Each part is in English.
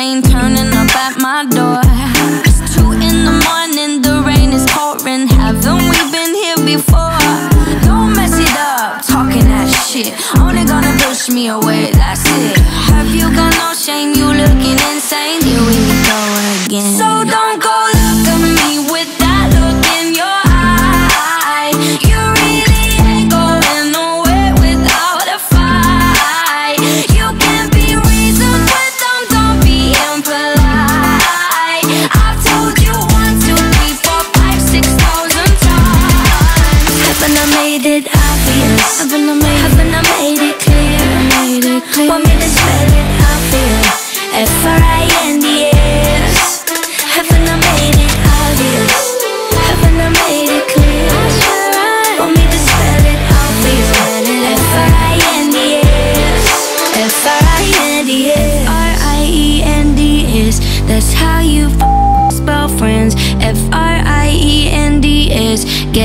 insane Turning up at my door. It's two in the morning The rain is pouring. Haven't we been here before? Don't mess it up Talking that shit. Only gonna push me away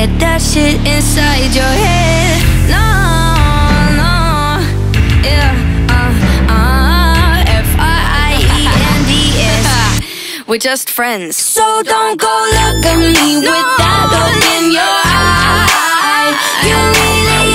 Get that shit inside your head. No, no Yeah, uh, uh F-R-I-E-N-D-S We're just friends. So don't go look at me with that look in your eye. You really ain't going nowhere